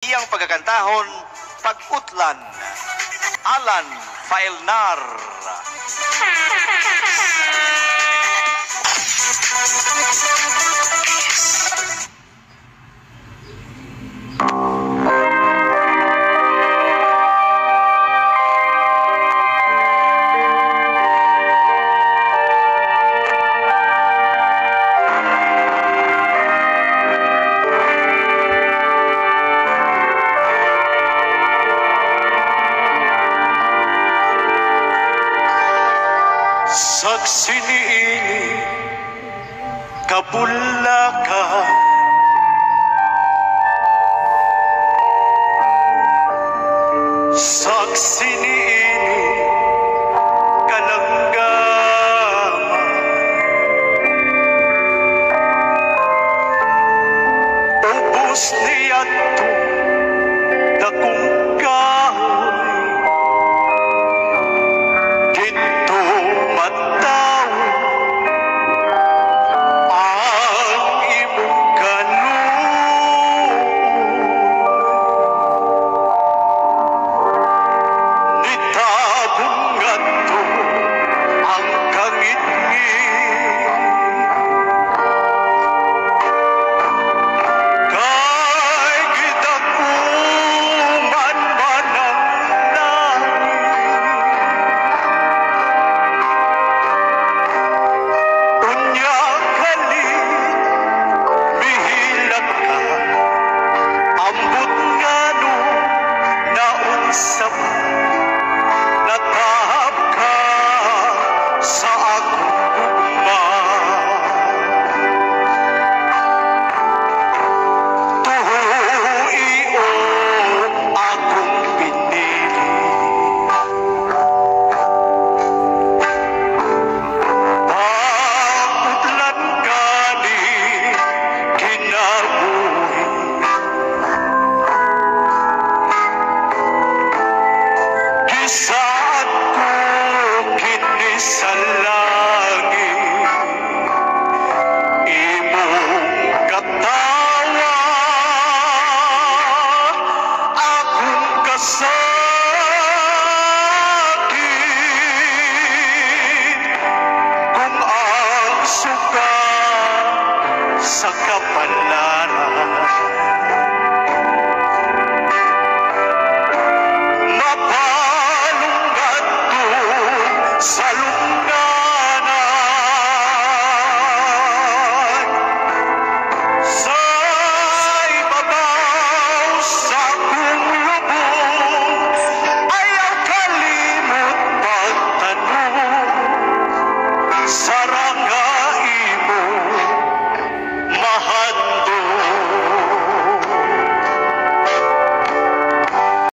iyang pagkakantahon Pag-utlan Alan Failnar Saksi ini kabulakan Saksi ini kalanggaman Ubus niat sa kapalaran.